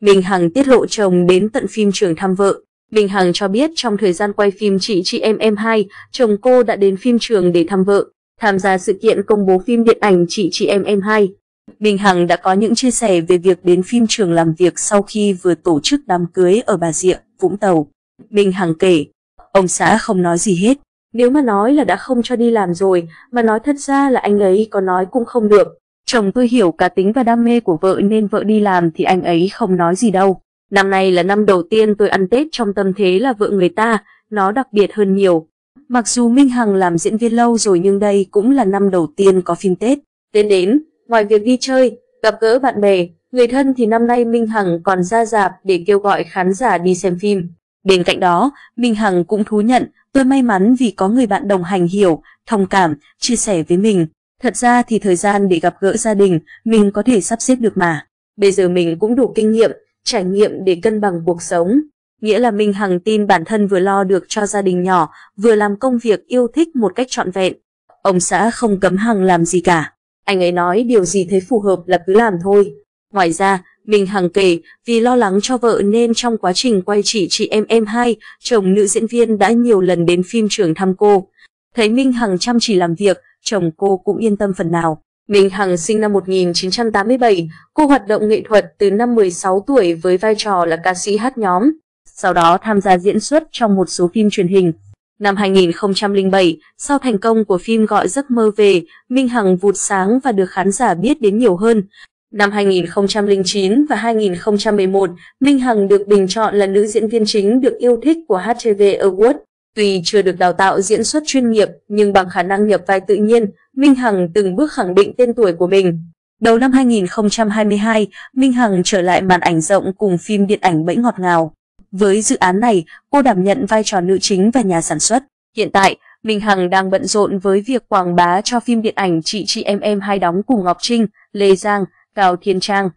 Minh Hằng tiết lộ chồng đến tận phim trường thăm vợ. Minh Hằng cho biết trong thời gian quay phim Chị Chị Em Em 2, chồng cô đã đến phim trường để thăm vợ, tham gia sự kiện công bố phim điện ảnh Chị Chị Em Em 2. Minh Hằng đã có những chia sẻ về việc đến phim trường làm việc sau khi vừa tổ chức đám cưới ở Bà Rịa, Vũng Tàu. Minh Hằng kể, ông xã không nói gì hết. Nếu mà nói là đã không cho đi làm rồi, mà nói thật ra là anh ấy có nói cũng không được. Chồng tôi hiểu cả tính và đam mê của vợ nên vợ đi làm thì anh ấy không nói gì đâu. Năm nay là năm đầu tiên tôi ăn Tết trong tâm thế là vợ người ta, nó đặc biệt hơn nhiều. Mặc dù Minh Hằng làm diễn viên lâu rồi nhưng đây cũng là năm đầu tiên có phim Tết. Đến đến, ngoài việc đi chơi, gặp gỡ bạn bè, người thân thì năm nay Minh Hằng còn ra dạp để kêu gọi khán giả đi xem phim. Bên cạnh đó, Minh Hằng cũng thú nhận tôi may mắn vì có người bạn đồng hành hiểu, thông cảm, chia sẻ với mình. Thật ra thì thời gian để gặp gỡ gia đình, mình có thể sắp xếp được mà. Bây giờ mình cũng đủ kinh nghiệm, trải nghiệm để cân bằng cuộc sống. Nghĩa là Minh Hằng tin bản thân vừa lo được cho gia đình nhỏ, vừa làm công việc yêu thích một cách trọn vẹn. Ông xã không cấm Hằng làm gì cả. Anh ấy nói điều gì thấy phù hợp là cứ làm thôi. Ngoài ra, Minh Hằng kể vì lo lắng cho vợ nên trong quá trình quay chỉ chị em em hai, chồng nữ diễn viên đã nhiều lần đến phim trường thăm cô. Thấy Minh Hằng chăm chỉ làm việc, chồng cô cũng yên tâm phần nào. Minh Hằng sinh năm 1987, cô hoạt động nghệ thuật từ năm 16 tuổi với vai trò là ca sĩ hát nhóm, sau đó tham gia diễn xuất trong một số phim truyền hình. Năm 2007, sau thành công của phim Gọi giấc mơ về, Minh Hằng vụt sáng và được khán giả biết đến nhiều hơn. Năm 2009 và 2011, Minh Hằng được bình chọn là nữ diễn viên chính được yêu thích của HTV Awards. Tuy chưa được đào tạo diễn xuất chuyên nghiệp, nhưng bằng khả năng nhập vai tự nhiên, Minh Hằng từng bước khẳng định tên tuổi của mình. Đầu năm 2022, Minh Hằng trở lại màn ảnh rộng cùng phim điện ảnh Bẫy ngọt ngào. Với dự án này, cô đảm nhận vai trò nữ chính và nhà sản xuất. Hiện tại, Minh Hằng đang bận rộn với việc quảng bá cho phim điện ảnh Chị Chị Em Em hai đóng cùng Ngọc Trinh, Lê Giang, Cao Thiên Trang.